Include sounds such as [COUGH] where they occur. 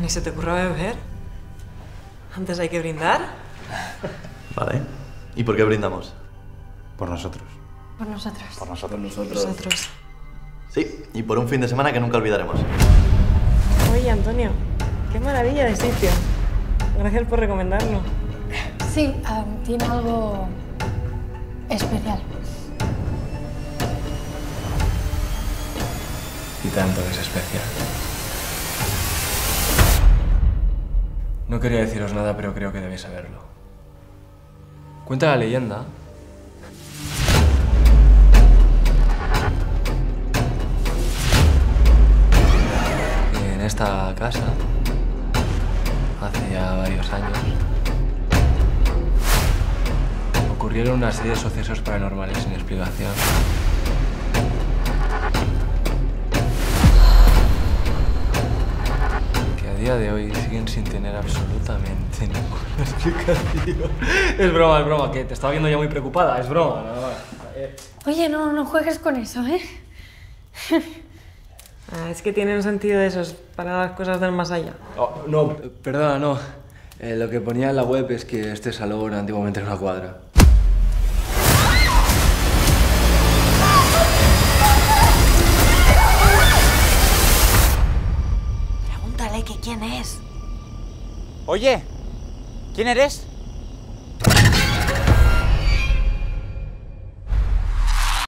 Ni se te ocurra beber. Antes hay que brindar. Vale. ¿Y por qué brindamos? Por nosotros. Por nosotros. Por nosotros. Nosotros. Sí, y por un fin de semana que nunca olvidaremos. Oye, Antonio, qué maravilla de sitio. Gracias por recomendarlo. Sí, ah, tiene algo especial. Y tanto que es especial. No quería deciros nada, pero creo que debéis saberlo. Cuenta la leyenda en esta casa, hace ya varios años, ocurrieron una serie de sucesos paranormales sin explicación. Día de hoy siguen sin tener absolutamente ninguna explicación. [LAUGHS] Es broma, es broma, que te estaba viendo ya muy preocupada, es broma. nada más. Eh, Oye, no, no juegues con eso, ¿eh? [LAUGHS] Ah, es que tienen sentido esos para las cosas del más allá. oh, no, perdona, no. Eh, lo que ponía en la web es que este salón antiguamente era una cuadra. Pregúntale que quién es. Oye, ¿quién eres?